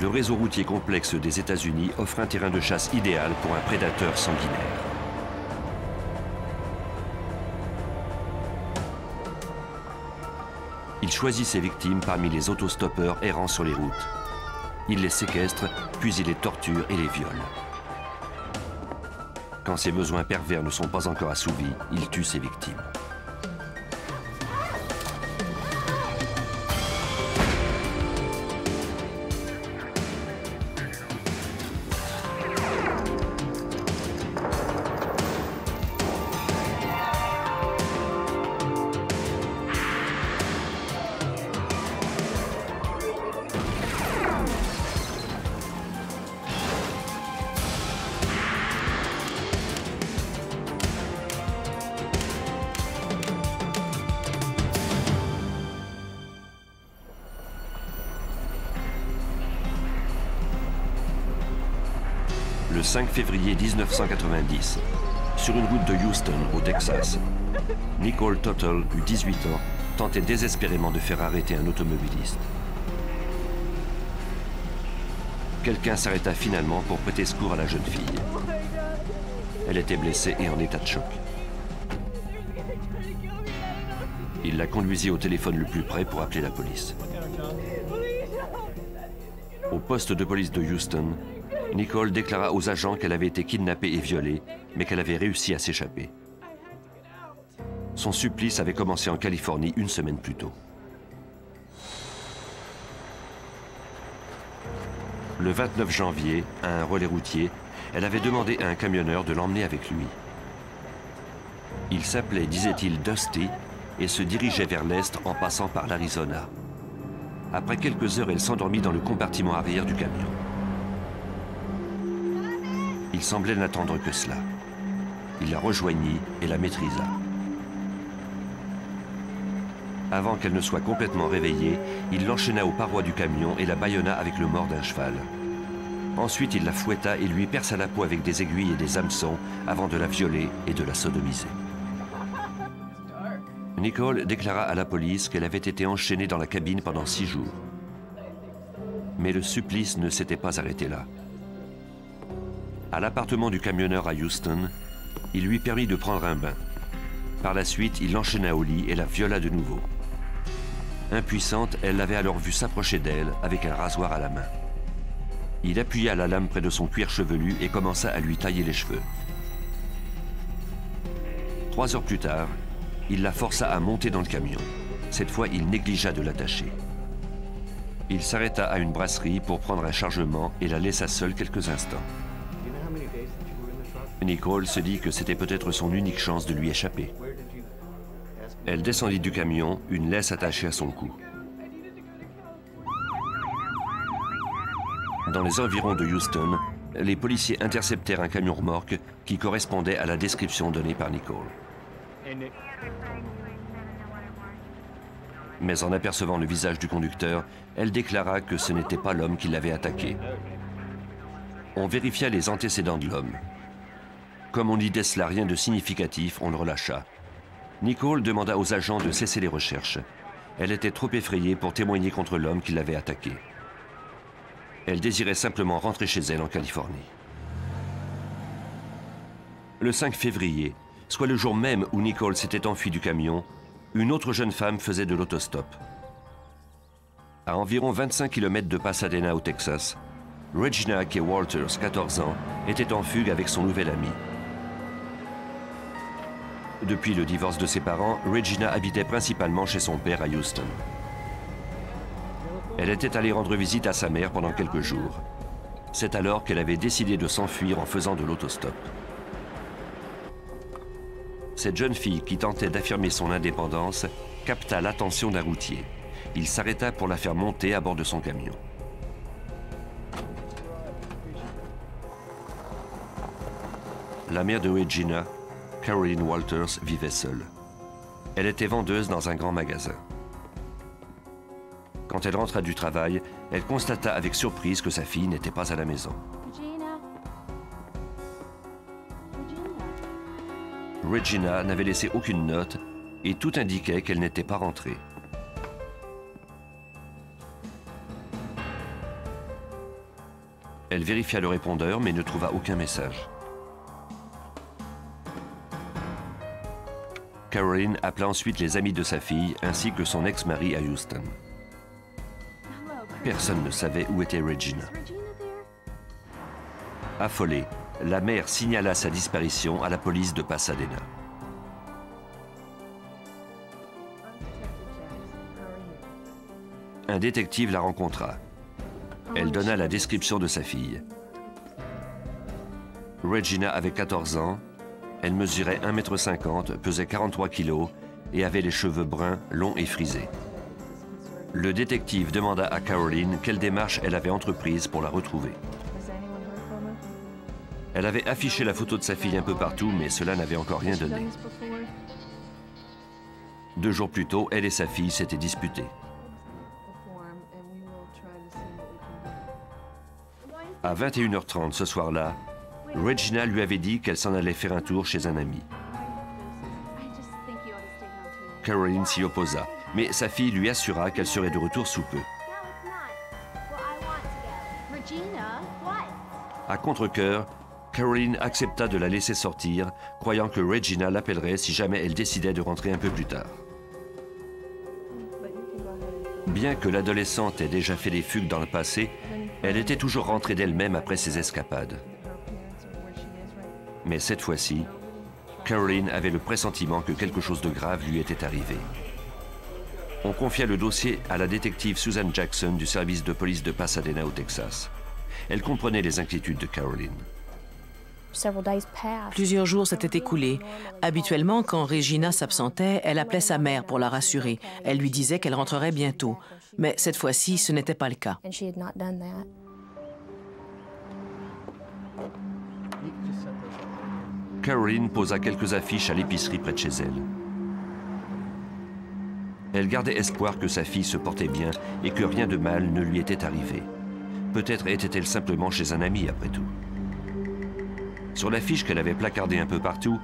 le réseau routier complexe des États-Unis offre un terrain de chasse idéal pour un prédateur sanguinaire. Il choisit ses victimes parmi les autostoppeurs errant sur les routes. Il les séquestre, puis il les torture et les viole. Quand ses besoins pervers ne sont pas encore assouvis, il tue ses victimes. 5 février 1990, sur une route de Houston, au Texas. Nicole Tuttle, eut 18 ans, tentait désespérément de faire arrêter un automobiliste. Quelqu'un s'arrêta finalement pour prêter secours à la jeune fille. Elle était blessée et en état de choc. Il la conduisit au téléphone le plus près pour appeler la police. Au poste de police de Houston, Nicole déclara aux agents qu'elle avait été kidnappée et violée, mais qu'elle avait réussi à s'échapper. Son supplice avait commencé en Californie une semaine plus tôt. Le 29 janvier, à un relais routier, elle avait demandé à un camionneur de l'emmener avec lui. Il s'appelait, disait-il, Dusty et se dirigeait vers l'est en passant par l'Arizona. Après quelques heures, elle s'endormit dans le compartiment arrière du camion. Il semblait n'attendre que cela. Il la rejoignit et la maîtrisa. Avant qu'elle ne soit complètement réveillée, il l'enchaîna aux parois du camion et la bâillonna avec le mort d'un cheval. Ensuite, il la fouetta et lui perça la peau avec des aiguilles et des hameçons avant de la violer et de la sodomiser. Nicole déclara à la police qu'elle avait été enchaînée dans la cabine pendant six jours. Mais le supplice ne s'était pas arrêté là à l'appartement du camionneur à Houston, il lui permit de prendre un bain. Par la suite, il l'enchaîna au lit et la viola de nouveau. Impuissante, elle l'avait alors vu s'approcher d'elle avec un rasoir à la main. Il appuya la lame près de son cuir chevelu et commença à lui tailler les cheveux. Trois heures plus tard, il la força à monter dans le camion. Cette fois, il négligea de l'attacher. Il s'arrêta à une brasserie pour prendre un chargement et la laissa seule quelques instants. Nicole se dit que c'était peut-être son unique chance de lui échapper. Elle descendit du camion, une laisse attachée à son cou. Dans les environs de Houston, les policiers interceptèrent un camion remorque qui correspondait à la description donnée par Nicole. Mais en apercevant le visage du conducteur, elle déclara que ce n'était pas l'homme qui l'avait attaqué. On vérifia les antécédents de l'homme. Comme on n'y décela rien de significatif, on le relâcha. Nicole demanda aux agents de cesser les recherches. Elle était trop effrayée pour témoigner contre l'homme qui l'avait attaquée. Elle désirait simplement rentrer chez elle en Californie. Le 5 février, soit le jour même où Nicole s'était enfuie du camion, une autre jeune femme faisait de l'autostop. À environ 25 km de Pasadena au Texas, Regina K. Walters, 14 ans, était en fugue avec son nouvel ami. Depuis le divorce de ses parents, Regina habitait principalement chez son père à Houston. Elle était allée rendre visite à sa mère pendant quelques jours. C'est alors qu'elle avait décidé de s'enfuir en faisant de l'autostop. Cette jeune fille qui tentait d'affirmer son indépendance capta l'attention d'un routier. Il s'arrêta pour la faire monter à bord de son camion. La mère de Regina Caroline Walters vivait seule. Elle était vendeuse dans un grand magasin. Quand elle rentra du travail, elle constata avec surprise que sa fille n'était pas à la maison. Regina n'avait laissé aucune note et tout indiquait qu'elle n'était pas rentrée. Elle vérifia le répondeur mais ne trouva aucun message. Caroline appela ensuite les amis de sa fille ainsi que son ex-mari à Houston. Personne ne savait où était Regina. Affolée, la mère signala sa disparition à la police de Pasadena. Un détective la rencontra. Elle donna la description de sa fille. Regina avait 14 ans, elle mesurait 1m50, pesait 43 kg et avait les cheveux bruns, longs et frisés. Le détective demanda à Caroline quelle démarche elle avait entreprise pour la retrouver. Elle avait affiché la photo de sa fille un peu partout, mais cela n'avait encore rien donné. Deux jours plus tôt, elle et sa fille s'étaient disputées. À 21h30 ce soir-là, Regina lui avait dit qu'elle s'en allait faire un tour chez un ami. Caroline s'y opposa, mais sa fille lui assura qu'elle serait de retour sous peu. À contre-coeur, Caroline accepta de la laisser sortir, croyant que Regina l'appellerait si jamais elle décidait de rentrer un peu plus tard. Bien que l'adolescente ait déjà fait des fugues dans le passé, elle était toujours rentrée d'elle-même après ses escapades. Mais cette fois-ci, Caroline avait le pressentiment que quelque chose de grave lui était arrivé. On confia le dossier à la détective Susan Jackson du service de police de Pasadena au Texas. Elle comprenait les inquiétudes de Caroline. Plusieurs jours s'étaient écoulés. Habituellement, quand Regina s'absentait, elle appelait sa mère pour la rassurer. Elle lui disait qu'elle rentrerait bientôt. Mais cette fois-ci, ce n'était pas le cas. Caroline posa quelques affiches à l'épicerie près de chez elle. Elle gardait espoir que sa fille se portait bien et que rien de mal ne lui était arrivé. Peut-être était-elle simplement chez un ami après tout. Sur l'affiche qu'elle avait placardée un peu partout,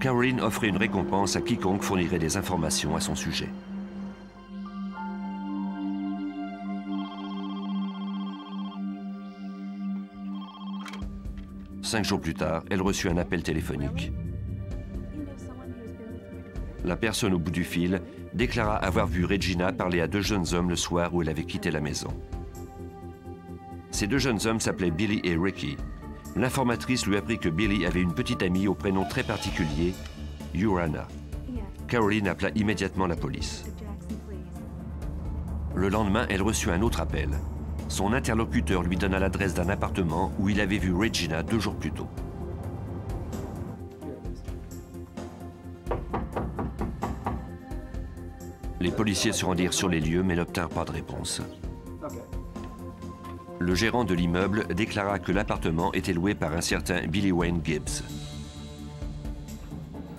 Caroline offrait une récompense à quiconque fournirait des informations à son sujet. Cinq jours plus tard, elle reçut un appel téléphonique. La personne au bout du fil déclara avoir vu Regina parler à deux jeunes hommes le soir où elle avait quitté la maison. Ces deux jeunes hommes s'appelaient Billy et Ricky. L'informatrice lui apprit que Billy avait une petite amie au prénom très particulier, Urana. Caroline appela immédiatement la police. Le lendemain, elle reçut un autre appel. Son interlocuteur lui donna l'adresse d'un appartement où il avait vu Regina deux jours plus tôt. Les policiers se rendirent sur les lieux mais n'obtinrent pas de réponse. Le gérant de l'immeuble déclara que l'appartement était loué par un certain Billy Wayne Gibbs.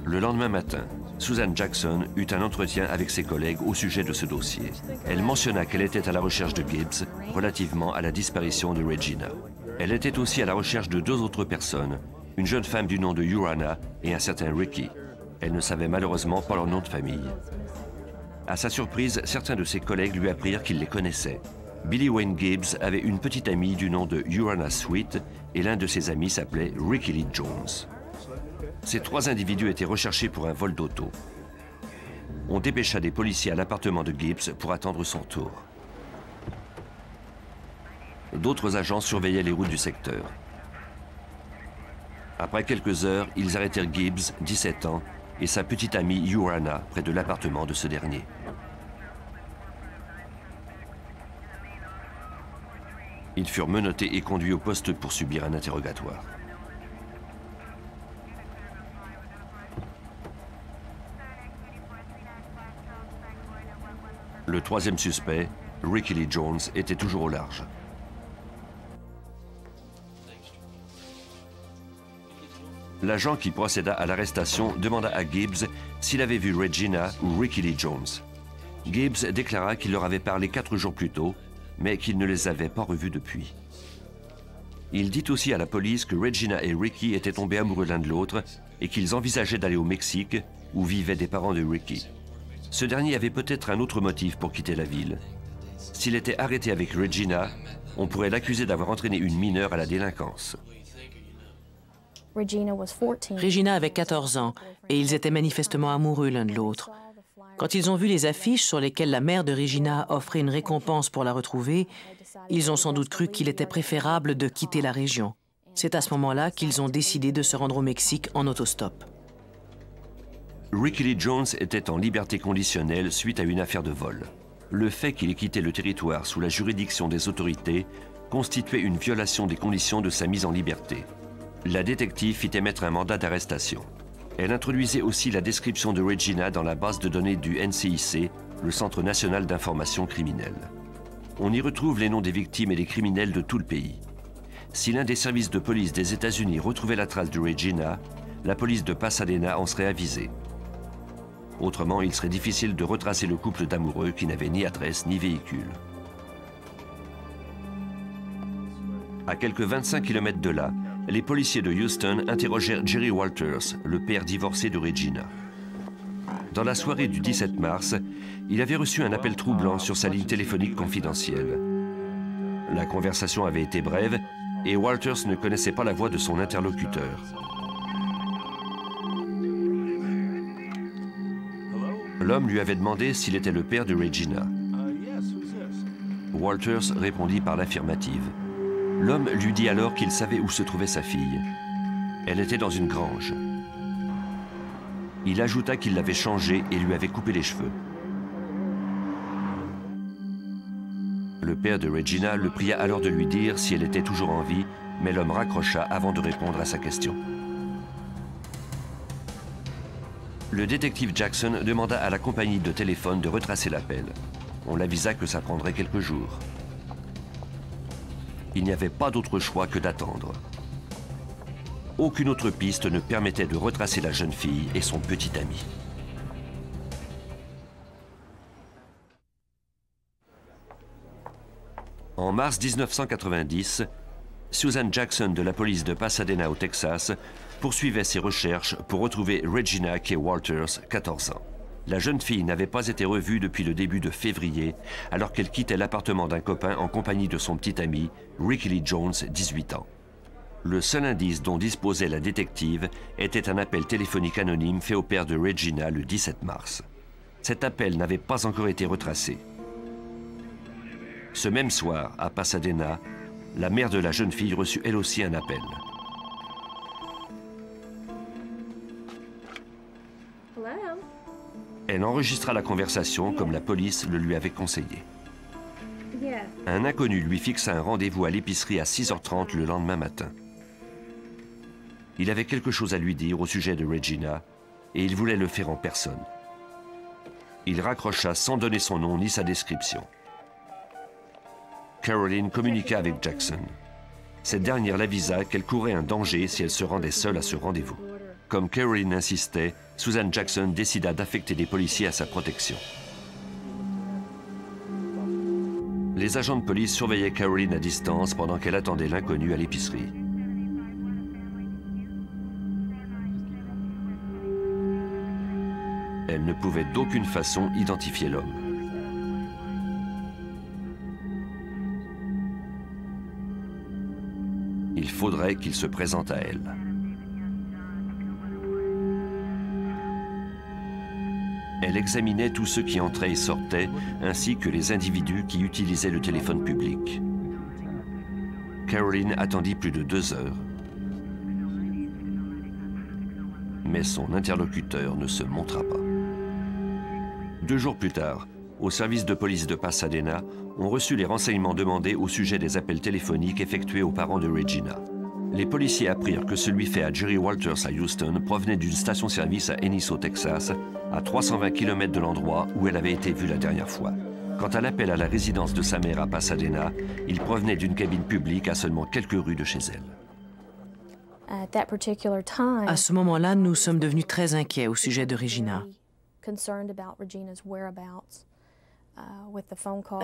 Le lendemain matin, Susan Jackson eut un entretien avec ses collègues au sujet de ce dossier. Elle mentionna qu'elle était à la recherche de Gibbs relativement à la disparition de Regina. Elle était aussi à la recherche de deux autres personnes, une jeune femme du nom de Urana et un certain Ricky. Elle ne savait malheureusement pas leur nom de famille. À sa surprise, certains de ses collègues lui apprirent qu'ils les connaissaient. Billy Wayne Gibbs avait une petite amie du nom de Urana Sweet et l'un de ses amis s'appelait Ricky Lee Jones. Ces trois individus étaient recherchés pour un vol d'auto. On dépêcha des policiers à l'appartement de Gibbs pour attendre son tour. D'autres agents surveillaient les routes du secteur. Après quelques heures, ils arrêtèrent Gibbs, 17 ans, et sa petite amie Urana près de l'appartement de ce dernier. Ils furent menottés et conduits au poste pour subir un interrogatoire. Le troisième suspect, Ricky Lee Jones, était toujours au large. L'agent qui procéda à l'arrestation demanda à Gibbs s'il avait vu Regina ou Ricky Lee Jones. Gibbs déclara qu'il leur avait parlé quatre jours plus tôt, mais qu'il ne les avait pas revus depuis. Il dit aussi à la police que Regina et Ricky étaient tombés amoureux l'un de l'autre et qu'ils envisageaient d'aller au Mexique, où vivaient des parents de Ricky. Ce dernier avait peut-être un autre motif pour quitter la ville. S'il était arrêté avec Regina, on pourrait l'accuser d'avoir entraîné une mineure à la délinquance. Regina avait 14 ans et ils étaient manifestement amoureux l'un de l'autre. Quand ils ont vu les affiches sur lesquelles la mère de Regina offrait une récompense pour la retrouver, ils ont sans doute cru qu'il était préférable de quitter la région. C'est à ce moment-là qu'ils ont décidé de se rendre au Mexique en autostop. Ricky Lee Jones était en liberté conditionnelle suite à une affaire de vol. Le fait qu'il ait quitté le territoire sous la juridiction des autorités constituait une violation des conditions de sa mise en liberté. La détective fit émettre un mandat d'arrestation. Elle introduisait aussi la description de Regina dans la base de données du NCIC, le Centre national d'information criminelle. On y retrouve les noms des victimes et des criminels de tout le pays. Si l'un des services de police des États-Unis retrouvait la trace de Regina, la police de Pasadena en serait avisée. Autrement, il serait difficile de retracer le couple d'amoureux qui n'avait ni adresse ni véhicule. À quelques 25 km de là, les policiers de Houston interrogèrent Jerry Walters, le père divorcé de Regina. Dans la soirée du 17 mars, il avait reçu un appel troublant sur sa ligne téléphonique confidentielle. La conversation avait été brève et Walters ne connaissait pas la voix de son interlocuteur. L'homme lui avait demandé s'il était le père de Regina. Walters répondit par l'affirmative. L'homme lui dit alors qu'il savait où se trouvait sa fille. Elle était dans une grange. Il ajouta qu'il l'avait changée et lui avait coupé les cheveux. Le père de Regina le pria alors de lui dire si elle était toujours en vie, mais l'homme raccrocha avant de répondre à sa question. Le détective Jackson demanda à la compagnie de téléphone de retracer l'appel. On l'avisa que ça prendrait quelques jours. Il n'y avait pas d'autre choix que d'attendre. Aucune autre piste ne permettait de retracer la jeune fille et son petit ami. En mars 1990, Susan Jackson de la police de Pasadena au Texas poursuivait ses recherches pour retrouver Regina K. Walters, 14 ans. La jeune fille n'avait pas été revue depuis le début de février, alors qu'elle quittait l'appartement d'un copain en compagnie de son petit ami, Ricky Lee Jones, 18 ans. Le seul indice dont disposait la détective était un appel téléphonique anonyme fait au père de Regina le 17 mars. Cet appel n'avait pas encore été retracé. Ce même soir, à Pasadena, la mère de la jeune fille reçut elle aussi un appel. Elle enregistra la conversation comme la police le lui avait conseillé. Un inconnu lui fixa un rendez-vous à l'épicerie à 6h30 le lendemain matin. Il avait quelque chose à lui dire au sujet de Regina et il voulait le faire en personne. Il raccrocha sans donner son nom ni sa description. Caroline communiqua avec Jackson. Cette dernière l'avisa qu'elle courait un danger si elle se rendait seule à ce rendez-vous. Comme Caroline insistait, Susan Jackson décida d'affecter des policiers à sa protection. Les agents de police surveillaient Caroline à distance pendant qu'elle attendait l'inconnu à l'épicerie. Elle ne pouvait d'aucune façon identifier l'homme. Il faudrait qu'il se présente à elle. Elle examinait tous ceux qui entraient et sortaient, ainsi que les individus qui utilisaient le téléphone public. Caroline attendit plus de deux heures. Mais son interlocuteur ne se montra pas. Deux jours plus tard, au service de police de Pasadena, on reçut les renseignements demandés au sujet des appels téléphoniques effectués aux parents de Regina. Les policiers apprirent que celui fait à Jerry Walters à Houston provenait d'une station-service à Ennis au Texas, à 320 km de l'endroit où elle avait été vue la dernière fois. Quant à l'appel à la résidence de sa mère à Pasadena, il provenait d'une cabine publique à seulement quelques rues de chez elle. À ce moment-là, nous sommes devenus très inquiets au sujet de Regina.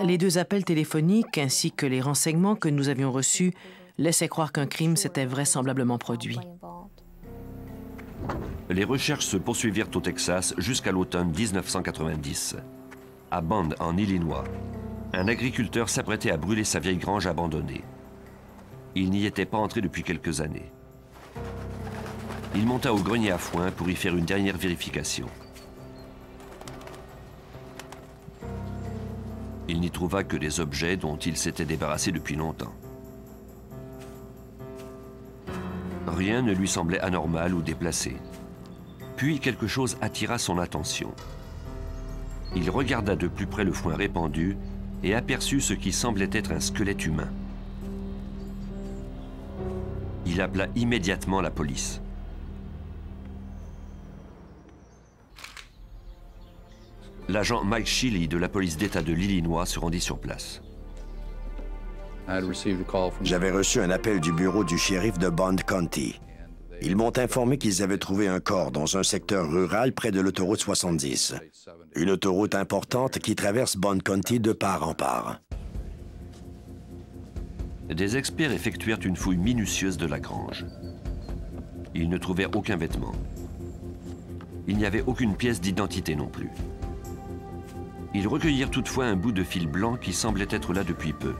Les deux appels téléphoniques ainsi que les renseignements que nous avions reçus laissaient croire qu'un crime s'était vraisemblablement produit. Les recherches se poursuivirent au Texas jusqu'à l'automne 1990. À Bond, en Illinois, Un agriculteur s'apprêtait à brûler sa vieille grange abandonnée. Il n'y était pas entré depuis quelques années. Il monta au grenier à foin pour y faire une dernière vérification. Il n'y trouva que des objets dont il s'était débarrassé depuis longtemps. Rien ne lui semblait anormal ou déplacé. Puis quelque chose attira son attention. Il regarda de plus près le foin répandu et aperçut ce qui semblait être un squelette humain. Il appela immédiatement la police. L'agent Mike Shealy de la police d'État de l'Illinois se rendit sur place. J'avais reçu un appel du bureau du shérif de Bond County. Ils m'ont informé qu'ils avaient trouvé un corps dans un secteur rural près de l'autoroute 70, une autoroute importante qui traverse Bond County de part en part. Des experts effectuèrent une fouille minutieuse de la grange. Ils ne trouvèrent aucun vêtement. Il n'y avait aucune pièce d'identité non plus. Ils recueillirent toutefois un bout de fil blanc qui semblait être là depuis peu.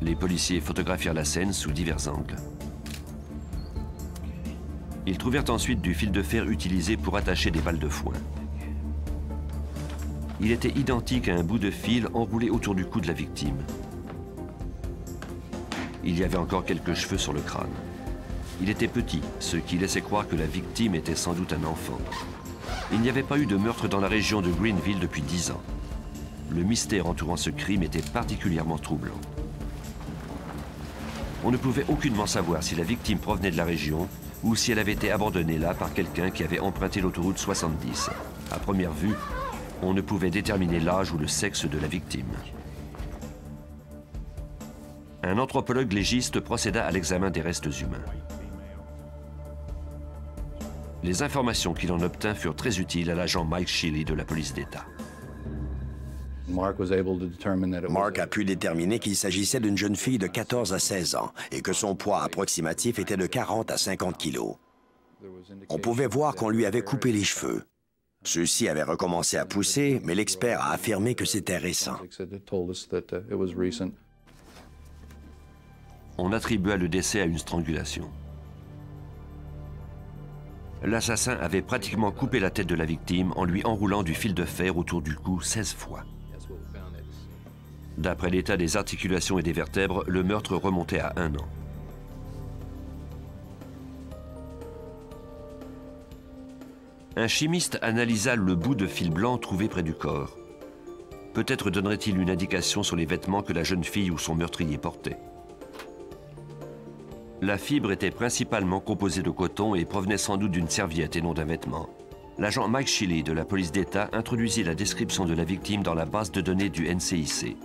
Les policiers photographièrent la scène sous divers angles. Ils trouvèrent ensuite du fil de fer utilisé pour attacher des balles de foin. Il était identique à un bout de fil enroulé autour du cou de la victime. Il y avait encore quelques cheveux sur le crâne. Il était petit, ce qui laissait croire que la victime était sans doute un enfant. Il n'y avait pas eu de meurtre dans la région de Greenville depuis dix ans. Le mystère entourant ce crime était particulièrement troublant. On ne pouvait aucunement savoir si la victime provenait de la région ou si elle avait été abandonnée là par quelqu'un qui avait emprunté l'autoroute 70. À première vue, on ne pouvait déterminer l'âge ou le sexe de la victime. Un anthropologue légiste procéda à l'examen des restes humains. Les informations qu'il en obtint furent très utiles à l'agent Mike Shealy de la police d'État. Mark a pu déterminer qu'il s'agissait d'une jeune fille de 14 à 16 ans et que son poids approximatif était de 40 à 50 kilos. On pouvait voir qu'on lui avait coupé les cheveux. Ceux-ci avaient recommencé à pousser, mais l'expert a affirmé que c'était récent. On attribua le décès à une strangulation. L'assassin avait pratiquement coupé la tête de la victime en lui enroulant du fil de fer autour du cou 16 fois. D'après l'état des articulations et des vertèbres, le meurtre remontait à un an. Un chimiste analysa le bout de fil blanc trouvé près du corps. Peut-être donnerait-il une indication sur les vêtements que la jeune fille ou son meurtrier portait. La fibre était principalement composée de coton et provenait sans doute d'une serviette et non d'un vêtement. L'agent Mike Shilley de la police d'État introduisit la description de la victime dans la base de données du NCIC.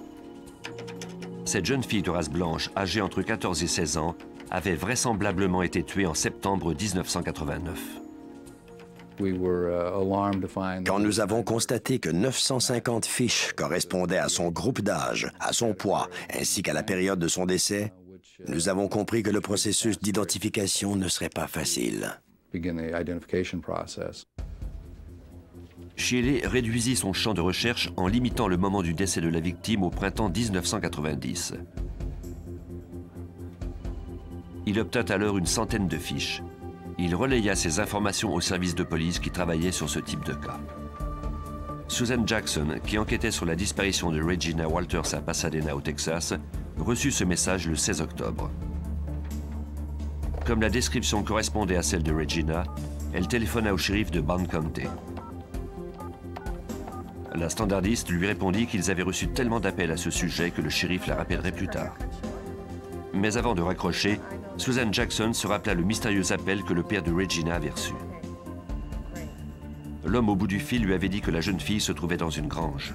Cette jeune fille de race blanche, âgée entre 14 et 16 ans, avait vraisemblablement été tuée en septembre 1989. Uh, Quand nous avons constaté que 950 fiches correspondaient à son groupe d'âge, à son poids, ainsi qu'à la période de son décès, nous avons compris que le processus d'identification ne serait pas facile. Shelley réduisit son champ de recherche en limitant le moment du décès de la victime au printemps 1990. Il obtint alors une centaine de fiches. Il relaya ces informations au service de police qui travaillait sur ce type de cas. Susan Jackson, qui enquêtait sur la disparition de Regina Walters à Pasadena au Texas, reçut ce message le 16 octobre. Comme la description correspondait à celle de Regina, elle téléphona au shérif de Bond County. La standardiste lui répondit qu'ils avaient reçu tellement d'appels à ce sujet que le shérif la rappellerait plus tard. Mais avant de raccrocher, Susan Jackson se rappela le mystérieux appel que le père de Regina avait reçu. L'homme au bout du fil lui avait dit que la jeune fille se trouvait dans une grange.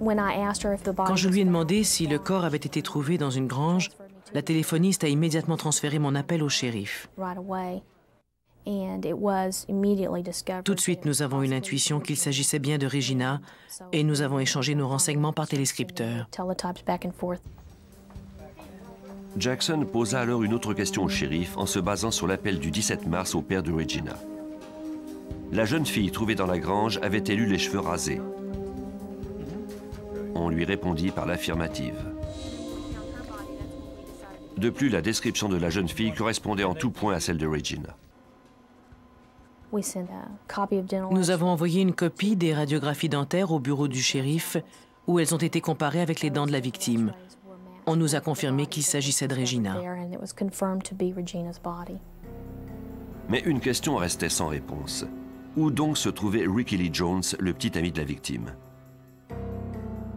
Quand je lui ai demandé si le corps avait été trouvé dans une grange, la téléphoniste a immédiatement transféré mon appel au shérif. Tout de suite, nous avons une intuition qu'il s'agissait bien de Regina et nous avons échangé nos renseignements par téléscripteur. Jackson posa alors une autre question au shérif en se basant sur l'appel du 17 mars au père de Regina. La jeune fille trouvée dans la grange avait-elle eu les cheveux rasés? On lui répondit par l'affirmative. De plus, la description de la jeune fille correspondait en tout point à celle de Regina. Nous avons envoyé une copie des radiographies dentaires au bureau du shérif où elles ont été comparées avec les dents de la victime. On nous a confirmé qu'il s'agissait de Regina. Mais une question restait sans réponse. Où donc se trouvait Ricky Lee Jones, le petit ami de la victime?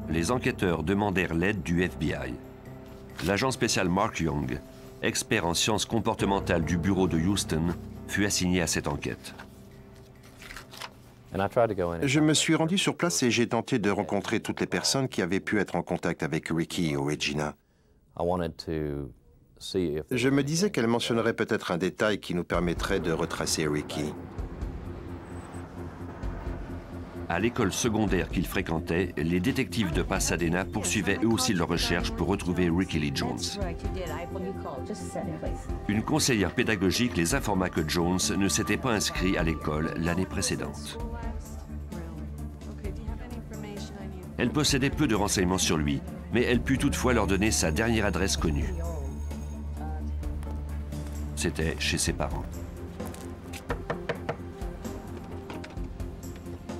Les enquêteurs demandèrent l'aide du FBI. L'agent spécial Mark Young, expert en sciences comportementales du bureau de Houston, fut assigné à cette enquête. Je me suis rendu sur place et j'ai tenté de rencontrer toutes les personnes qui avaient pu être en contact avec Ricky ou Regina. Je me disais qu'elle mentionnerait peut-être un détail qui nous permettrait de retracer Ricky. À l'école secondaire qu'il fréquentait, les détectives de Pasadena poursuivaient eux aussi leurs recherches pour retrouver Ricky Lee Jones. Une conseillère pédagogique les informa que Jones ne s'était pas inscrit à l'école l'année précédente. Elle possédait peu de renseignements sur lui, mais elle put toutefois leur donner sa dernière adresse connue. C'était chez ses parents.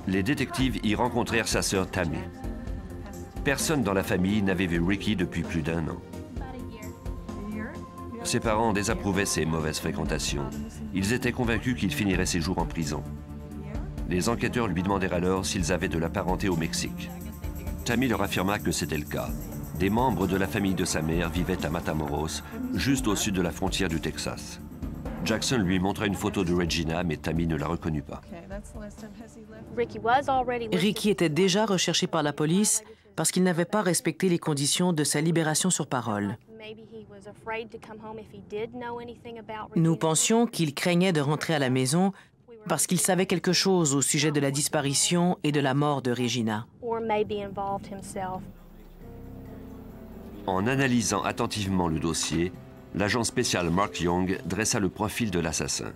Les détectives y rencontrèrent sa sœur Tammy. Personne dans la famille n'avait vu Ricky depuis plus d'un an. Ses parents désapprouvaient ses mauvaises fréquentations. Ils étaient convaincus qu'il finirait ses jours en prison. Les enquêteurs lui demandèrent alors s'ils avaient de la parenté au Mexique. Tammy leur affirma que c'était le cas. Des membres de la famille de sa mère vivaient à Matamoros, juste au sud de la frontière du Texas. Jackson lui montra une photo de Regina, mais Tammy ne la reconnut pas. Ricky était déjà recherché par la police parce qu'il n'avait pas respecté les conditions de sa libération sur parole. Nous pensions qu'il craignait de rentrer à la maison parce qu'il savait quelque chose au sujet de la disparition et de la mort de Regina. En analysant attentivement le dossier, l'agent spécial Mark Young dressa le profil de l'assassin.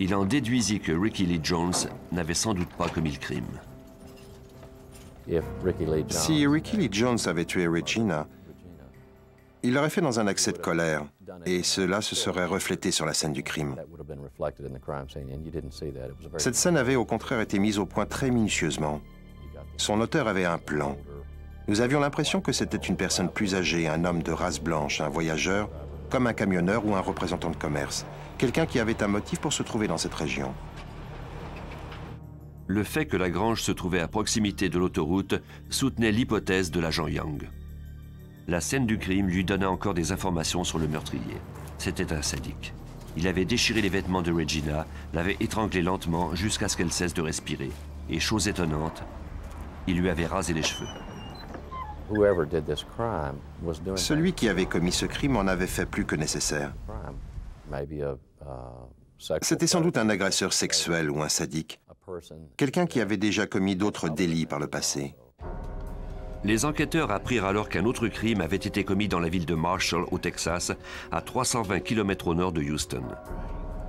Il en déduisit que Ricky Lee Jones n'avait sans doute pas commis le crime. Si Ricky Lee Jones avait tué Regina, il l'aurait fait dans un accès de colère, et cela se serait reflété sur la scène du crime. Cette scène avait au contraire été mise au point très minutieusement. Son auteur avait un plan. Nous avions l'impression que c'était une personne plus âgée, un homme de race blanche, un voyageur, comme un camionneur ou un représentant de commerce. Quelqu'un qui avait un motif pour se trouver dans cette région. Le fait que la grange se trouvait à proximité de l'autoroute soutenait l'hypothèse de l'agent Young. La scène du crime lui donna encore des informations sur le meurtrier. C'était un sadique. Il avait déchiré les vêtements de Regina, l'avait étranglée lentement jusqu'à ce qu'elle cesse de respirer. Et chose étonnante, il lui avait rasé les cheveux. Celui qui avait commis ce crime en avait fait plus que nécessaire. C'était sans doute un agresseur sexuel ou un sadique, quelqu'un qui avait déjà commis d'autres délits par le passé. Les enquêteurs apprirent alors qu'un autre crime avait été commis dans la ville de Marshall, au Texas, à 320 km au nord de Houston.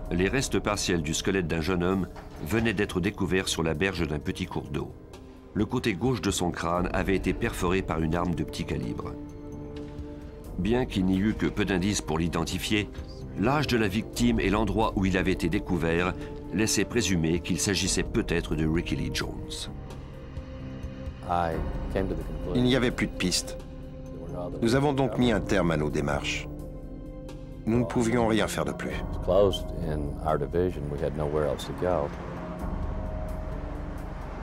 Les restes partiels du squelette d'un jeune homme venaient d'être découverts sur la berge d'un petit cours d'eau. Le côté gauche de son crâne avait été perforé par une arme de petit calibre. Bien qu'il n'y eût que peu d'indices pour l'identifier, l'âge de la victime et l'endroit où il avait été découvert laissaient présumer qu'il s'agissait peut-être de Ricky Lee Jones. Il n'y avait plus de pistes. Nous avons donc mis un terme à nos démarches. Nous ne pouvions rien faire de plus.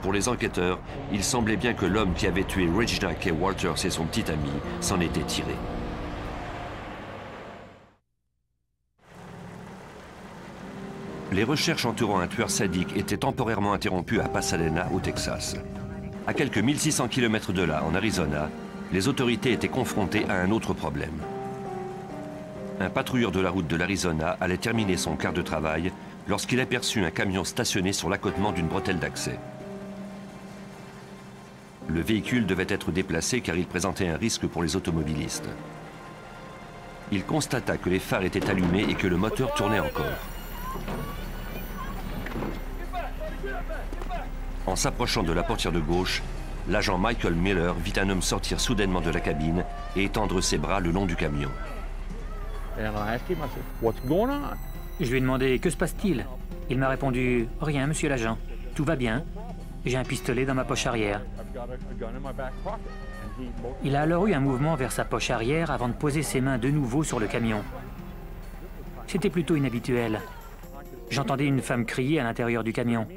Pour les enquêteurs, il semblait bien que l'homme qui avait tué Regina Kay Walters et son petit ami s'en était tiré. Les recherches entourant un tueur sadique étaient temporairement interrompues à Pasadena, au Texas. À quelques 1600 km de là, en Arizona, les autorités étaient confrontées à un autre problème. Un patrouilleur de la route de l'Arizona allait terminer son quart de travail lorsqu'il aperçut un camion stationné sur l'accotement d'une bretelle d'accès. Le véhicule devait être déplacé car il présentait un risque pour les automobilistes. Il constata que les phares étaient allumés et que le moteur tournait encore. En s'approchant de la portière de gauche, l'agent Michael Miller vit un homme sortir soudainement de la cabine et étendre ses bras le long du camion. Je lui ai demandé Que se passe-t-il? Il m'a répondu Rien, monsieur l'agent. Tout va bien. J'ai un pistolet dans ma poche arrière. Il a alors eu un mouvement vers sa poche arrière avant de poser ses mains de nouveau sur le camion. C'était plutôt inhabituel. J'entendais une femme crier à l'intérieur du camion.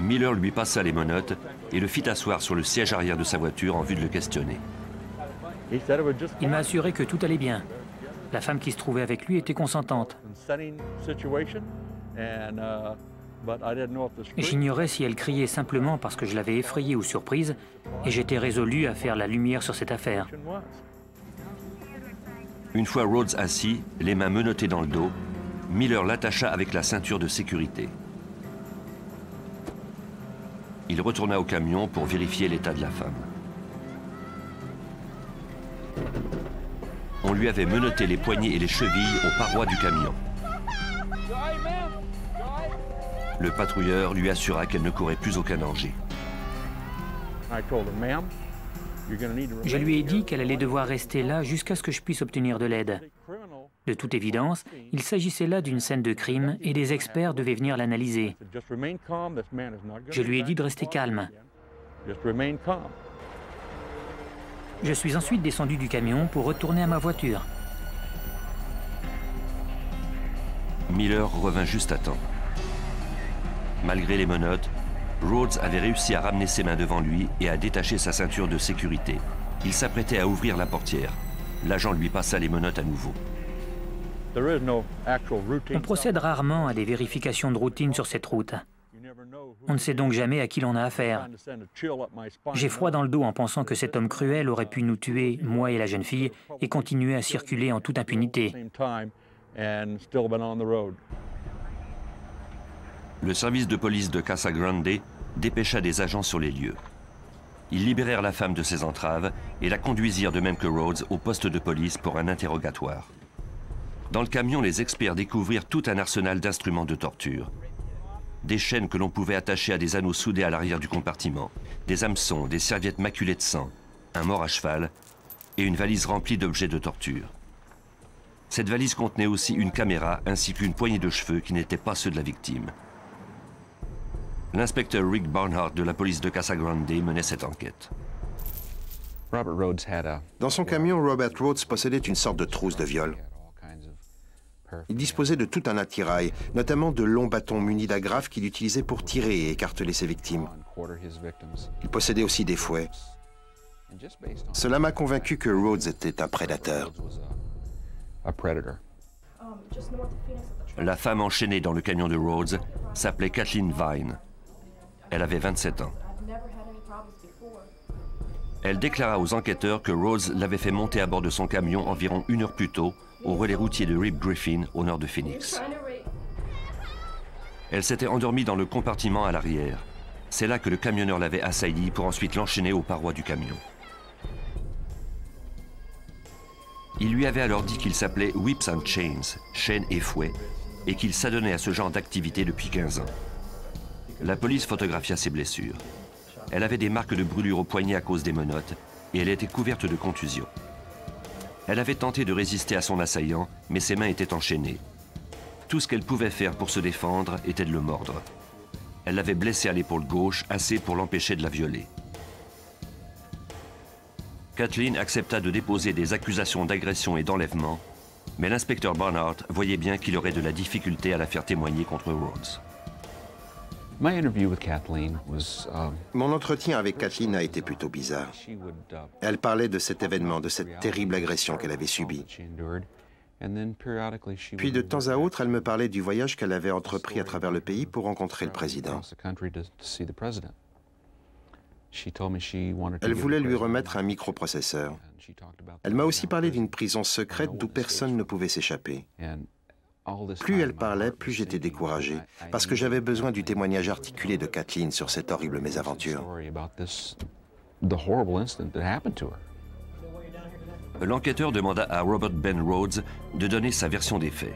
Miller lui passa les menottes et le fit asseoir sur le siège arrière de sa voiture en vue de le questionner. Il m'a assuré que tout allait bien. La femme qui se trouvait avec lui était consentante. J'ignorais si elle criait simplement parce que je l'avais effrayée ou surprise, et j'étais résolu à faire la lumière sur cette affaire. Une fois Rhodes assis, les mains menottées dans le dos, Miller l'attacha avec la ceinture de sécurité. Il retourna au camion pour vérifier l'état de la femme. On lui avait menotté les poignets et les chevilles aux parois du camion. Le patrouilleur lui assura qu'elle ne courait plus aucun danger. Je lui ai dit qu'elle allait devoir rester là jusqu'à ce que je puisse obtenir de l'aide. De toute évidence, il s'agissait là d'une scène de crime et des experts devaient venir l'analyser. Je lui ai dit de rester calme. Je suis ensuite descendu du camion pour retourner à ma voiture. Miller revint juste à temps. Malgré les menottes, Rhodes avait réussi à ramener ses mains devant lui et à détacher sa ceinture de sécurité. Il s'apprêtait à ouvrir la portière. L'agent lui passa les menottes à nouveau. On procède rarement à des vérifications de routine sur cette route. On ne sait donc jamais à qui l'on a affaire. J'ai froid dans le dos en pensant que cet homme cruel aurait pu nous tuer, moi et la jeune fille, et continuer à circuler en toute impunité. Le service de police de Casa Grande dépêcha des agents sur les lieux. Ils libérèrent la femme de ses entraves et la conduisirent de même que Rhodes au poste de police pour un interrogatoire. Dans le camion, les experts découvrirent tout un arsenal d'instruments de torture. Des chaînes que l'on pouvait attacher à des anneaux soudés à l'arrière du compartiment, des hameçons, des serviettes maculées de sang, un mort à cheval et une valise remplie d'objets de torture. Cette valise contenait aussi une caméra ainsi qu'une poignée de cheveux qui n'étaient pas ceux de la victime. L'inspecteur Rick Barnhart de la police de Casa Grande menait cette enquête. Dans son camion, Robert Rhodes possédait une sorte de trousse de viol. Il disposait de tout un attirail, notamment de longs bâtons munis d'agrafes qu'il utilisait pour tirer et écarteler ses victimes. Il possédait aussi des fouets. Cela m'a convaincu que Rhodes était un prédateur. La femme enchaînée dans le camion de Rhodes s'appelait Kathleen Vine. Elle avait 27 ans. Elle déclara aux enquêteurs que Rose l'avait fait monter à bord de son camion environ une heure plus tôt au relais routier de Rip Griffin, au nord de Phoenix. Elle s'était endormie dans le compartiment à l'arrière. C'est là que le camionneur l'avait assaillie pour ensuite l'enchaîner aux parois du camion. Il lui avait alors dit qu'il s'appelait Whips and Chains, chaînes et fouets, et qu'il s'adonnait à ce genre d'activité depuis 15 ans. La police photographia ses blessures. Elle avait des marques de brûlure au poignet à cause des menottes et elle était couverte de contusions. Elle avait tenté de résister à son assaillant, mais ses mains étaient enchaînées. Tout ce qu'elle pouvait faire pour se défendre était de le mordre. Elle l'avait blessé à l'épaule gauche, assez pour l'empêcher de la violer. Kathleen accepta de déposer des accusations d'agression et d'enlèvement, mais l'inspecteur Barnard voyait bien qu'il aurait de la difficulté à la faire témoigner contre Rhodes. Um, Mon entretien avec Kathleen a été plutôt bizarre. Uh, Elle parlait de cet événement, de cette terrible agression qu'elle avait subie. Puis de temps à autre, elle me parlait du voyage qu'elle avait entrepris à travers le pays pour rencontrer le président. Elle voulait lui remettre un microprocesseur. Elle m'a aussi parlé d'une prison secrète d'où personne ne pouvait s'échapper. Plus elle parlait, plus j'étais découragé, parce que j'avais besoin du témoignage articulé de Kathleen sur cette horrible mésaventure. L'enquêteur demanda à Robert Ben Rhodes de donner sa version des faits.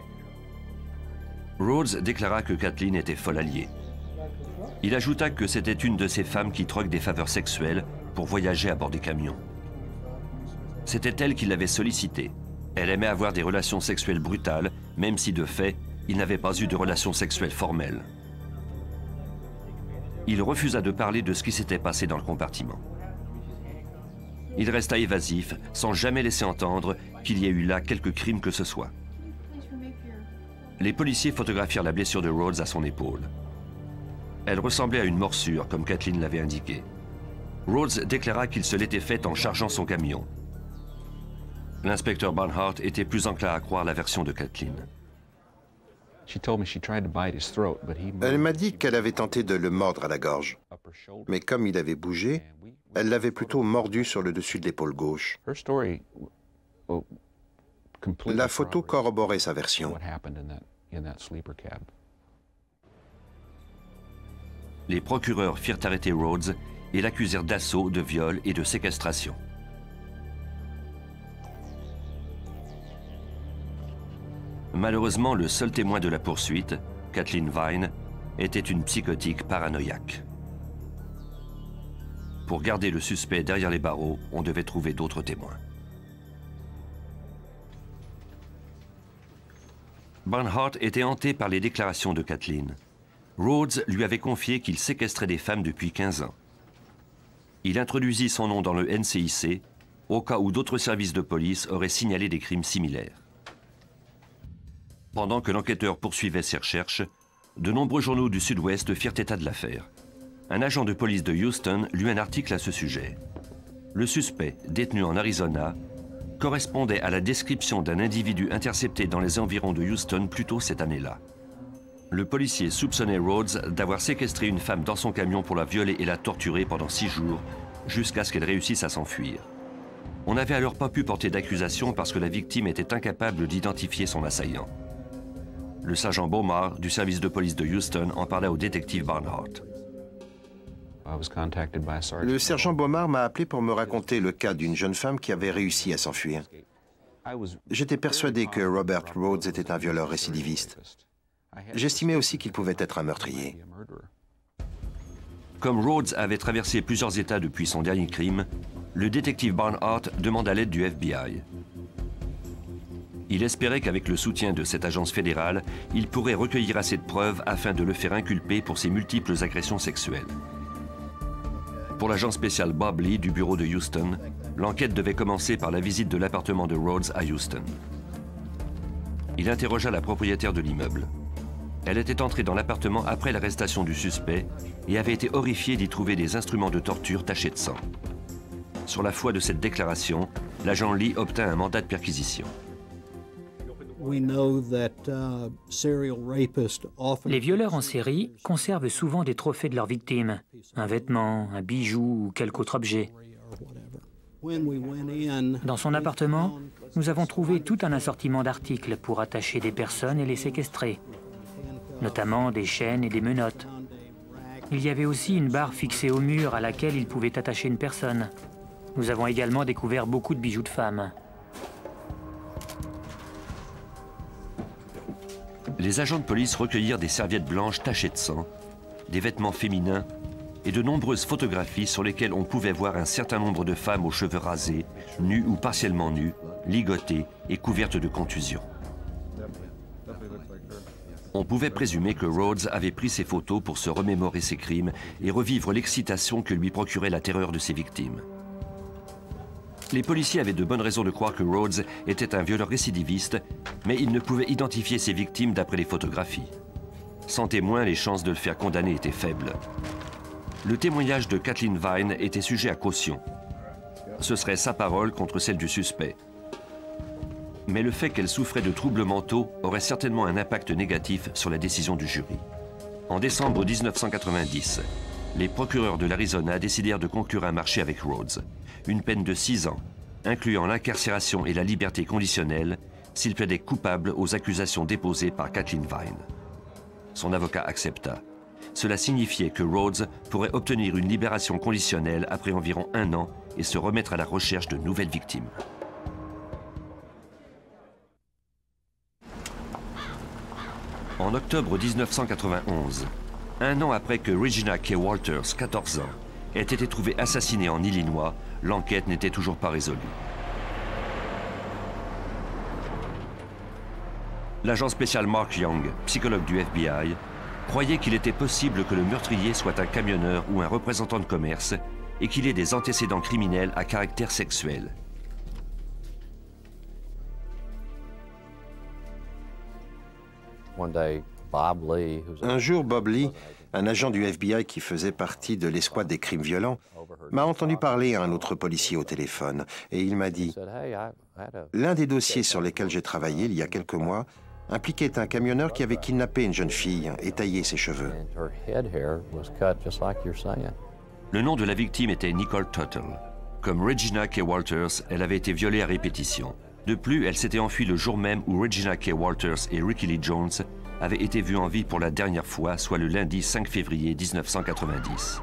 Rhodes déclara que Kathleen était folle alliée. Il ajouta que c'était une de ces femmes qui troquent des faveurs sexuelles pour voyager à bord des camions. C'était elle qui l'avait sollicité. Elle aimait avoir des relations sexuelles brutales, même si de fait, il n'avait pas eu de relations sexuelles formelles. Il refusa de parler de ce qui s'était passé dans le compartiment. Il resta évasif, sans jamais laisser entendre qu'il y ait eu là quelque crime que ce soit. Les policiers photographièrent la blessure de Rhodes à son épaule. Elle ressemblait à une morsure, comme Kathleen l'avait indiqué. Rhodes déclara qu'il se l'était faite en chargeant son camion. L'inspecteur Barnhart était plus enclin à croire la version de Kathleen. Elle m'a dit qu'elle avait tenté de le mordre à la gorge. Mais comme il avait bougé, elle l'avait plutôt mordu sur le dessus de l'épaule gauche. La photo corroborait sa version. Les procureurs firent arrêter Rhodes et l'accusèrent d'assaut, de viol et de séquestration. Malheureusement, le seul témoin de la poursuite, Kathleen Vine, était une psychotique paranoïaque. Pour garder le suspect derrière les barreaux, on devait trouver d'autres témoins. Barnhart était hanté par les déclarations de Kathleen. Rhodes lui avait confié qu'il séquestrait des femmes depuis 15 ans. Il introduisit son nom dans le NCIC au cas où d'autres services de police auraient signalé des crimes similaires. Pendant que l'enquêteur poursuivait ses recherches, de nombreux journaux du Sud-Ouest firent état de l'affaire. Un agent de police de Houston lut un article à ce sujet. Le suspect, détenu en Arizona, correspondait à la description d'un individu intercepté dans les environs de Houston plus tôt cette année-là. Le policier soupçonnait Rhodes d'avoir séquestré une femme dans son camion pour la violer et la torturer pendant six jours, jusqu'à ce qu'elle réussisse à s'enfuir. On n'avait alors pas pu porter d'accusation parce que la victime était incapable d'identifier son assaillant. Le sergent Beaumar du service de police de Houston en parla au détective Barnhart. Le sergent Beaumar m'a appelé pour me raconter le cas d'une jeune femme qui avait réussi à s'enfuir. J'étais persuadé que Robert Rhodes était un violeur récidiviste. J'estimais aussi qu'il pouvait être un meurtrier. Comme Rhodes avait traversé plusieurs États depuis son dernier crime, le détective Barnhart demanda l'aide du FBI. Il espérait qu'avec le soutien de cette agence fédérale, il pourrait recueillir assez de preuves afin de le faire inculper pour ses multiples agressions sexuelles. Pour l'agent spécial Bob Lee du bureau de Houston, l'enquête devait commencer par la visite de l'appartement de Rhodes à Houston. Il interrogea la propriétaire de l'immeuble. Elle était entrée dans l'appartement après l'arrestation du suspect et avait été horrifiée d'y trouver des instruments de torture tachés de sang. Sur la foi de cette déclaration, l'agent Lee obtint un mandat de perquisition. Uh, Les violeurs en série conservent souvent des trophées de leurs victimes, un vêtement, un bijou ou quelque autre objet. Dans son appartement, nous avons trouvé tout un assortiment d'articles pour attacher des personnes et les séquestrer, notamment des chaînes et des menottes. Il y avait aussi une barre fixée au mur à laquelle il pouvait attacher une personne. Nous avons également découvert beaucoup de bijoux de femmes. Les agents de police recueillirent des serviettes blanches tachées de sang, des vêtements féminins et de nombreuses photographies sur lesquelles on pouvait voir un certain nombre de femmes aux cheveux rasés, nues ou partiellement nues, ligotées et couvertes de contusions. On pouvait présumer que Rhodes avait pris ces photos pour se remémorer ses crimes et revivre l'excitation que lui procurait la terreur de ses victimes. Les policiers avaient de bonnes raisons de croire que Rhodes était un violeur récidiviste, mais ils ne pouvaient identifier ses victimes d'après les photographies. Sans témoin, les chances de le faire condamner étaient faibles. Le témoignage de Kathleen Vine était sujet à caution. Ce serait sa parole contre celle du suspect. Mais le fait qu'elle souffrait de troubles mentaux aurait certainement un impact négatif sur la décision du jury. En décembre 1990, les procureurs de l'Arizona décidèrent de conclure un marché avec Rhodes une peine de 6 ans, incluant l'incarcération et la liberté conditionnelle, s'il plaidait coupable aux accusations déposées par Kathleen Vine. Son avocat accepta. Cela signifiait que Rhodes pourrait obtenir une libération conditionnelle après environ un an et se remettre à la recherche de nouvelles victimes. En octobre 1991, Un an après que Regina K. Walters, 14 ans, ait été trouvée assassinée en Illinois, l'enquête n'était toujours pas résolue. L'agent spécial Mark Young, psychologue du FBI, croyait qu'il était possible que le meurtrier soit un camionneur ou un représentant de commerce et qu'il ait des antécédents criminels à caractère sexuel. Un jour, Bob Lee, un agent du FBI qui faisait partie de l'escouade des crimes violents, m'a entendu parler à un autre policier au téléphone et il m'a dit L'un des dossiers sur lesquels j'ai travaillé il y a quelques mois impliquait un camionneur qui avait kidnappé une jeune fille et taillé ses cheveux. Le nom de la victime était Nicole Tuttle. Comme Regina K. Walters, elle avait été violée à répétition. De plus, elle s'était enfuie le jour même où Regina K. Walters et Ricky Lee Jones avaient été vus en vie pour la dernière fois, soit le lundi 5 février 1990.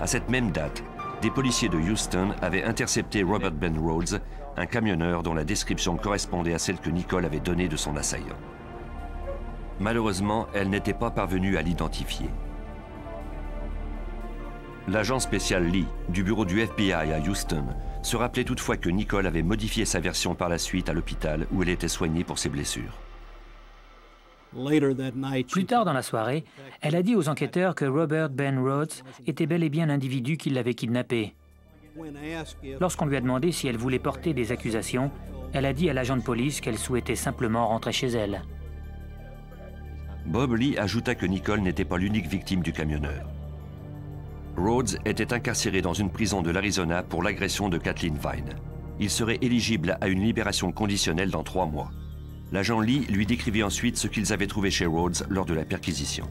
À cette même date, des policiers de Houston avaient intercepté Robert Ben Rhodes, un camionneur dont la description correspondait à celle que Nicole avait donnée de son assaillant. Malheureusement, elle n'était pas parvenue à l'identifier. L'agent spécial Lee, du bureau du FBI à Houston, se rappelait toutefois que Nicole avait modifié sa version par la suite à l'hôpital où elle était soignée pour ses blessures. Plus tard dans la soirée, elle a dit aux enquêteurs que Robert Ben Rhodes était bel et bien l'individu qui l'avait kidnappé. Lorsqu'on lui a demandé si elle voulait porter des accusations, elle a dit à l'agent de police qu'elle souhaitait simplement rentrer chez elle. Bob Lee ajouta que Nicole n'était pas l'unique victime du camionneur. Rhodes était incarcéré dans une prison de l'Arizona pour l'agression de Kathleen Vine. Il serait éligible à une libération conditionnelle dans trois mois. L'agent Lee lui décrivit ensuite ce qu'ils avaient trouvé chez Rhodes lors de la perquisition.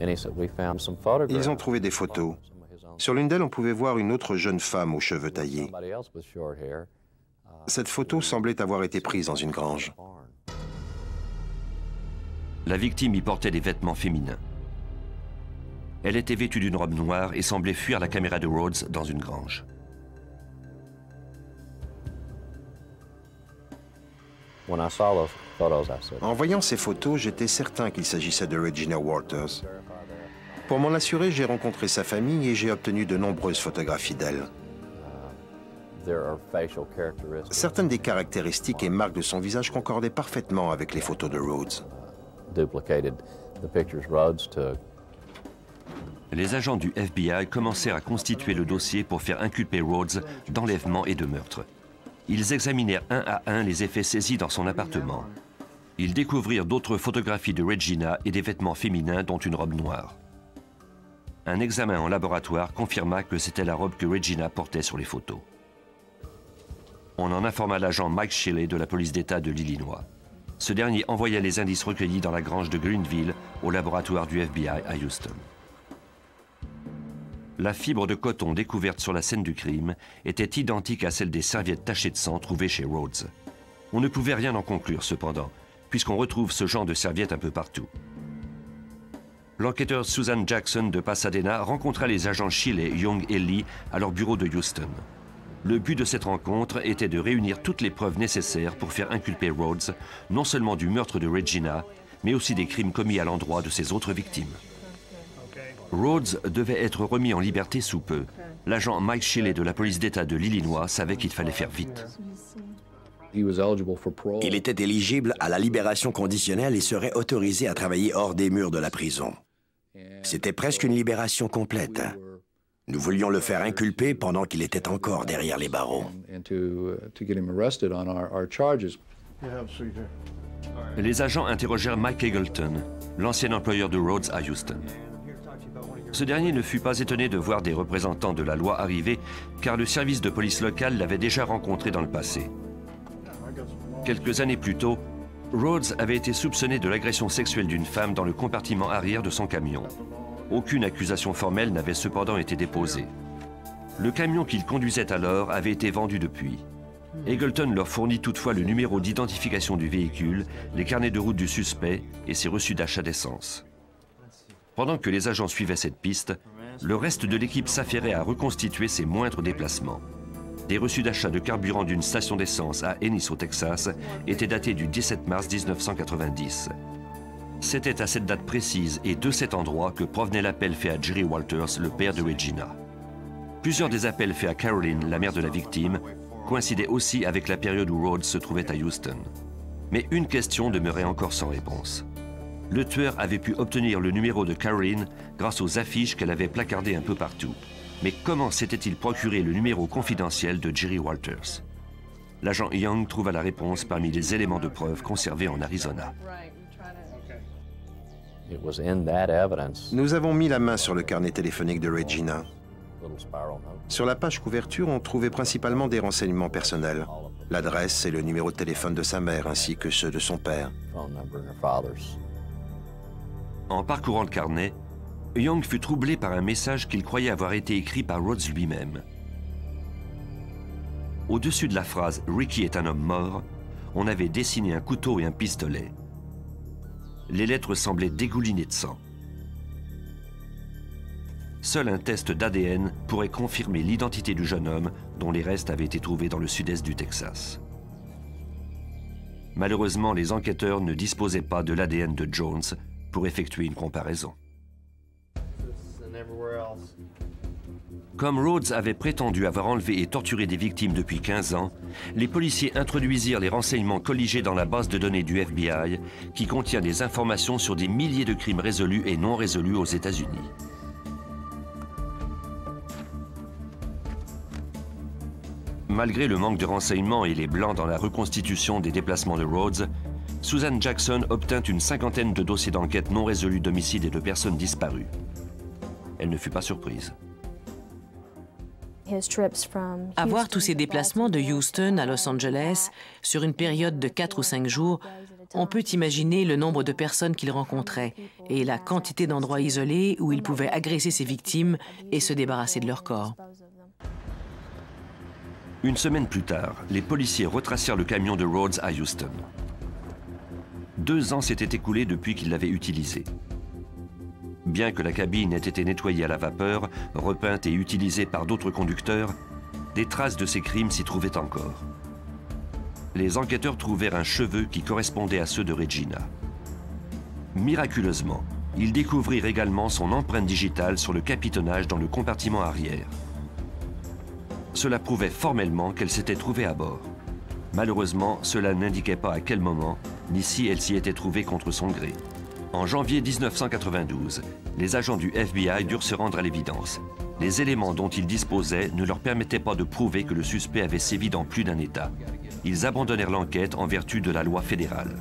Ils ont trouvé des photos. Sur l'une d'elles, on pouvait voir une autre jeune femme aux cheveux taillés. Cette photo semblait avoir été prise dans une grange. La victime y portait des vêtements féminins. Elle était vêtue d'une robe noire et semblait fuir la caméra de Rhodes dans une grange. En voyant ces photos, j'étais certain qu'il s'agissait de Regina Walters. Pour m'en assurer, j'ai rencontré sa famille et j'ai obtenu de nombreuses photographies d'elle. Certaines des caractéristiques et marques de son visage concordaient parfaitement avec les photos de Rhodes. Les agents du FBI commencèrent à constituer le dossier pour faire inculper Rhodes d'enlèvement et de meurtre. Ils examinèrent un à un les effets saisis dans son appartement. Ils découvrirent d'autres photographies de Regina et des vêtements féminins dont une robe noire. Un examen en laboratoire confirma que c'était la robe que Regina portait sur les photos. On en informa l'agent Mike Shelley de la police d'État de l'Illinois. Ce dernier envoya les indices recueillis dans la grange de Greenville au laboratoire du FBI à Houston. La fibre de coton découverte sur la scène du crime était identique à celle des serviettes tachées de sang trouvées chez Rhodes. On ne pouvait rien en conclure cependant, puisqu'on retrouve ce genre de serviettes un peu partout l'enquêteur Susan Jackson de Pasadena rencontra les agents Shilley, Young et Lee à leur bureau de Houston. Le but de cette rencontre était de réunir toutes les preuves nécessaires pour faire inculper Rhodes, non seulement du meurtre de Regina, mais aussi des crimes commis à l'endroit de ses autres victimes. Rhodes devait être remis en liberté sous peu. L'agent Mike Shilley de la police d'État de l'Illinois savait qu'il fallait faire vite. Il était éligible à la libération conditionnelle et serait autorisé à travailler hors des murs de la prison. C'était presque une libération complète. Nous voulions le faire inculper pendant qu'il était encore derrière les barreaux. Les agents interrogèrent Mike Eagleton, l'ancien employeur de Rhodes à Houston. Ce dernier ne fut pas étonné de voir des représentants de la loi arriver, car le service de police local l'avait déjà rencontré dans le passé. Quelques années plus tôt, Rhodes avait été soupçonné de l'agression sexuelle d'une femme dans le compartiment arrière de son camion. Aucune accusation formelle n'avait cependant été déposée. Le camion qu'il conduisait alors avait été vendu depuis. Eagleton leur fournit toutefois le numéro d'identification du véhicule, les carnets de route du suspect et ses reçus d'achat d'essence. Pendant que les agents suivaient cette piste, le reste de l'équipe s'affairait à reconstituer ses moindres déplacements. Des reçus d'achat de carburant d'une station d'essence à Ennis au Texas étaient datés du 17 mars 1990. C'était à cette date précise et de cet endroit que provenait l'appel fait à Jerry Walters, le père de Regina. Plusieurs des appels faits à Caroline, la mère de la victime, coïncidaient aussi avec la période où Rhodes se trouvait à Houston. Mais une question demeurait encore sans réponse. Le tueur avait pu obtenir le numéro de Caroline grâce aux affiches qu'elle avait placardées un peu partout. Mais comment s'était-il procuré le numéro confidentiel de Jerry Walters? L'agent Young trouva la réponse parmi les éléments de preuve conservés en Arizona. Nous avons mis la main sur le carnet téléphonique de Regina. Sur la page couverture, on trouvait principalement des renseignements personnels, l'adresse et le numéro de téléphone de sa mère ainsi que ceux de son père. En parcourant le carnet, Young fut troublé par un message qu'il croyait avoir été écrit par Rhodes lui-même. Au-dessus de la phrase Ricky est un homme mort, on avait dessiné un couteau et un pistolet. Les lettres semblaient dégoulinées de sang. Seul un test d'ADN pourrait confirmer l'identité du jeune homme dont les restes avaient été trouvés dans le sud-est du Texas. Malheureusement, les enquêteurs ne disposaient pas de l'ADN de Jones pour effectuer une comparaison. Comme Rhodes avait prétendu avoir enlevé et torturé des victimes depuis 15 ans, les policiers introduisirent les renseignements colligés dans la base de données du FBI qui contient des informations sur des milliers de crimes résolus et non résolus aux États-Unis. Malgré le manque de renseignements et les blancs dans la reconstitution des déplacements de Rhodes, Susan Jackson obtint une cinquantaine de dossiers d'enquête non résolus d'homicides et de personnes disparues. Elle ne fut pas surprise. Avoir tous ces déplacements de Houston à Los Angeles sur une période de 4 ou 5 jours, on peut imaginer le nombre de personnes qu'il rencontrait et la quantité d'endroits isolés où il pouvait agresser ses victimes et se débarrasser de leur corps. Une semaine plus tard, les policiers retracèrent le camion de Rhodes à Houston. Deux ans s'étaient écoulés depuis qu'il l'avait utilisé. Bien que la cabine ait été nettoyée à la vapeur, repeinte et utilisée par d'autres conducteurs, des traces de ces crimes s'y trouvaient encore. Les enquêteurs trouvèrent un cheveu qui correspondait à ceux de Regina. Miraculeusement, ils découvrirent également son empreinte digitale sur le capitonnage dans le compartiment arrière. Cela prouvait formellement qu'elle s'était trouvée à bord. Malheureusement, cela n'indiquait pas à quel moment, ni si elle s'y était trouvée contre son gré. En janvier 1992, les agents du FBI durent se rendre à l'évidence. Les éléments dont ils disposaient ne leur permettaient pas de prouver que le suspect avait sévi dans plus d'un État. Ils abandonnèrent l'enquête en vertu de la loi fédérale.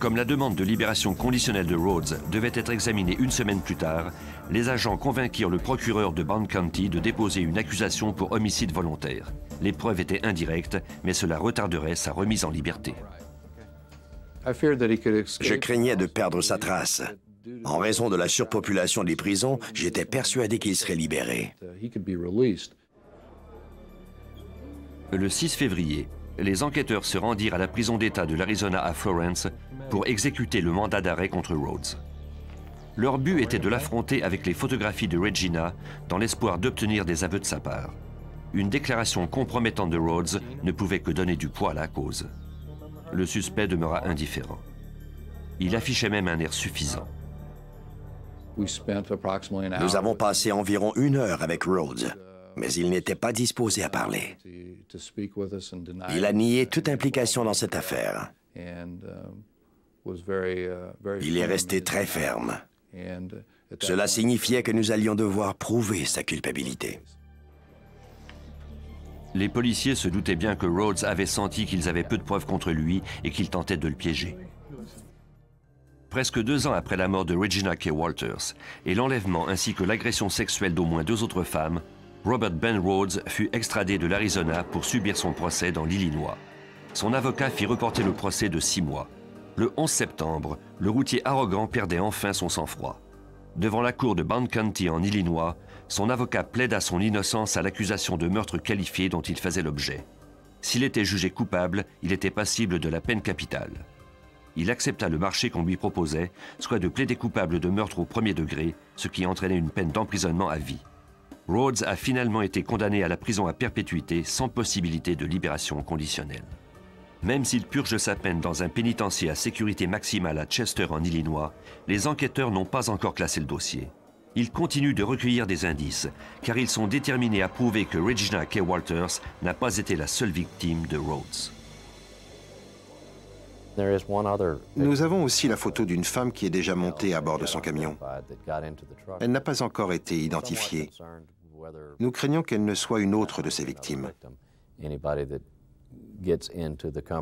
Comme la demande de libération conditionnelle de Rhodes devait être examinée une semaine plus tard, les agents convainquirent le procureur de Bond County de déposer une accusation pour homicide volontaire. Les preuves étaient indirectes, mais cela retarderait sa remise en liberté. Je craignais de perdre sa trace. En raison de la surpopulation des prisons, j'étais persuadé qu'il serait libéré. Le 6 février, les enquêteurs se rendirent à la prison d'État de l'Arizona à Florence pour exécuter le mandat d'arrêt contre Rhodes. Leur but était de l'affronter avec les photographies de Regina dans l'espoir d'obtenir des aveux de sa part. Une déclaration compromettante de Rhodes ne pouvait que donner du poids à la cause. Le suspect demeura indifférent. Il affichait même un air suffisant. Nous avons passé environ une heure avec Rhodes, mais il n'était pas disposé à parler. Il a nié toute implication dans cette affaire. Il est resté très ferme. Cela signifiait que nous allions devoir prouver sa culpabilité. Les policiers se doutaient bien que Rhodes avait senti qu'ils avaient peu de preuves contre lui et qu'ils tentaient de le piéger. Presque deux ans après la mort de Regina K. Walters et l'enlèvement ainsi que l'agression sexuelle d'au moins deux autres femmes, Robert Ben Rhodes fut extradé de l'Arizona pour subir son procès dans l'Illinois. Son avocat fit reporter le procès de six mois. Le 11 septembre, le routier arrogant perdait enfin son sang-froid. Devant la cour de Bond County en Illinois, son avocat plaida son innocence à l'accusation de meurtre qualifié dont il faisait l'objet. S'il était jugé coupable, il était passible de la peine capitale il accepta le marché qu'on lui proposait, soit de plaider coupable de meurtre au premier degré, ce qui entraînait une peine d'emprisonnement à vie. Rhodes a finalement été condamné à la prison à perpétuité sans possibilité de libération conditionnelle. Même s'il purge sa peine dans un pénitencier à sécurité maximale à Chester en Illinois, les enquêteurs n'ont pas encore classé le dossier. Ils continuent de recueillir des indices, car ils sont déterminés à prouver que Regina K. Walters n'a pas été la seule victime de Rhodes. Nous avons aussi la photo d'une femme qui est déjà montée à bord de son camion. Elle n'a pas encore été identifiée. Nous craignons qu'elle ne soit une autre de ses victimes.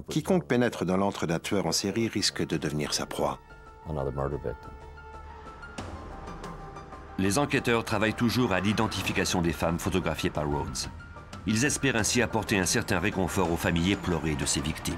Quiconque pénètre dans l'antre d'un tueur en série risque de devenir sa proie. Les enquêteurs travaillent toujours à l'identification des femmes photographiées par Rhodes. Ils espèrent ainsi apporter un certain réconfort aux familles éplorées de ces victimes.